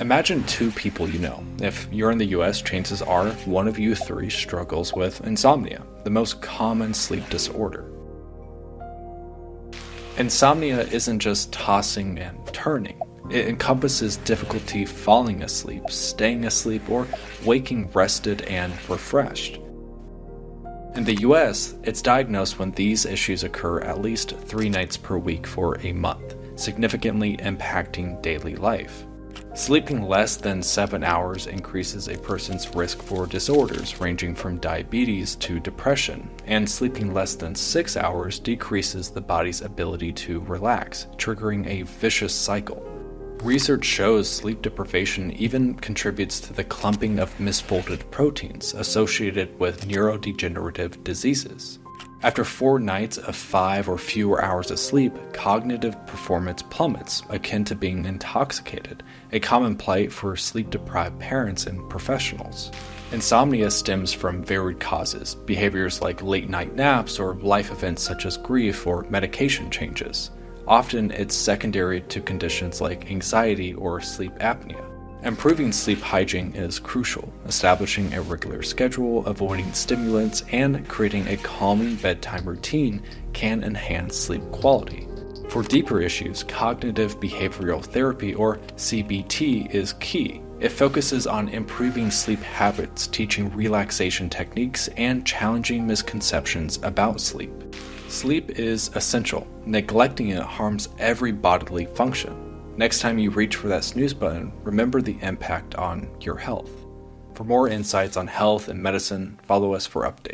Imagine two people you know. If you're in the US, chances are one of you three struggles with insomnia, the most common sleep disorder. Insomnia isn't just tossing and turning. It encompasses difficulty falling asleep, staying asleep, or waking rested and refreshed. In the US, it's diagnosed when these issues occur at least three nights per week for a month, significantly impacting daily life. Sleeping less than 7 hours increases a person's risk for disorders ranging from diabetes to depression, and sleeping less than 6 hours decreases the body's ability to relax, triggering a vicious cycle. Research shows sleep deprivation even contributes to the clumping of misfolded proteins associated with neurodegenerative diseases. After four nights of five or fewer hours of sleep, cognitive performance plummets, akin to being intoxicated, a common plight for sleep deprived parents and professionals. Insomnia stems from varied causes, behaviors like late night naps or life events such as grief or medication changes. Often it's secondary to conditions like anxiety or sleep apnea. Improving sleep hygiene is crucial. Establishing a regular schedule, avoiding stimulants, and creating a calming bedtime routine can enhance sleep quality. For deeper issues, cognitive behavioral therapy, or CBT, is key. It focuses on improving sleep habits, teaching relaxation techniques, and challenging misconceptions about sleep. Sleep is essential. Neglecting it harms every bodily function. Next time you reach for that snooze button, remember the impact on your health. For more insights on health and medicine, follow us for updates.